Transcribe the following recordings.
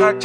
H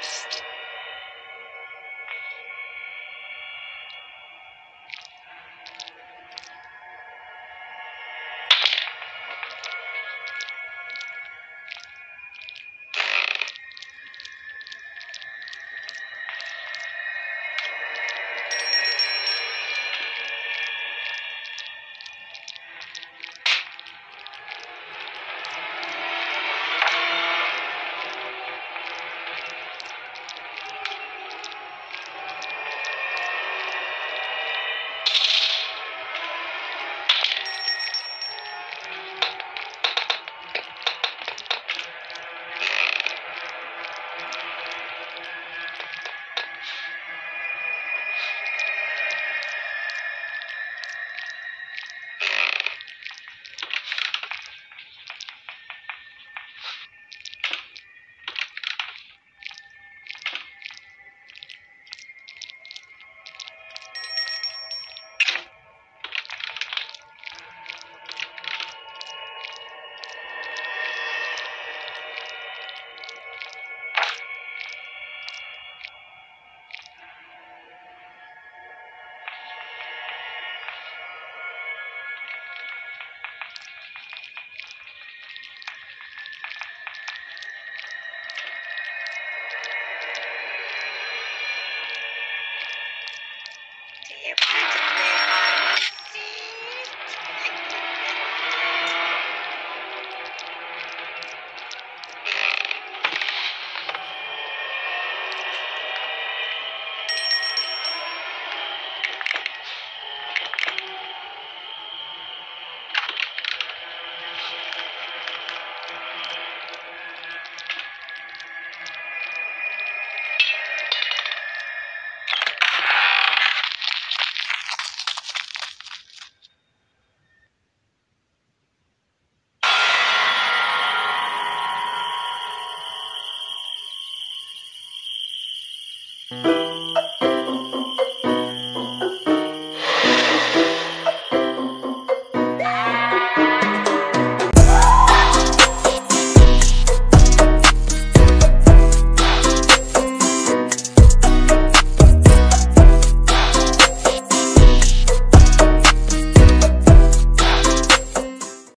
first.